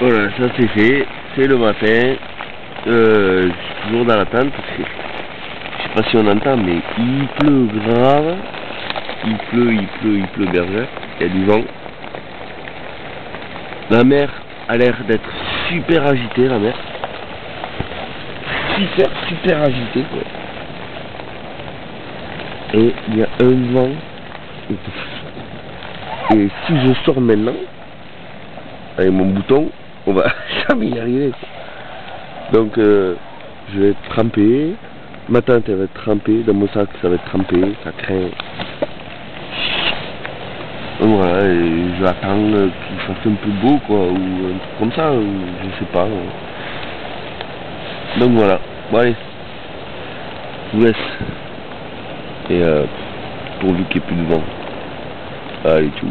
Voilà, ça c'est fait, c'est le matin, euh, je suis toujours dans la tente, parce que je sais pas si on entend, mais il pleut grave, il pleut, il pleut, il pleut berger, il y a du vent. La mer a l'air d'être super agitée, la mer. Super, super agitée, quoi. Et il y a un vent. Et si je sors maintenant, avec mon bouton, on va jamais y arriver. Donc, euh, je vais être trempé. Ma tante, elle va être trempée. Dans mon sac, ça va être trempé. Ça craint. Donc voilà, et j'attends euh, qu'il fasse un peu beau, quoi, ou un truc comme ça, ou je sais pas. Donc voilà. Bon, allez. Je vous laisse. Et euh, pourvu qu'il plus de vent. Allez, tout.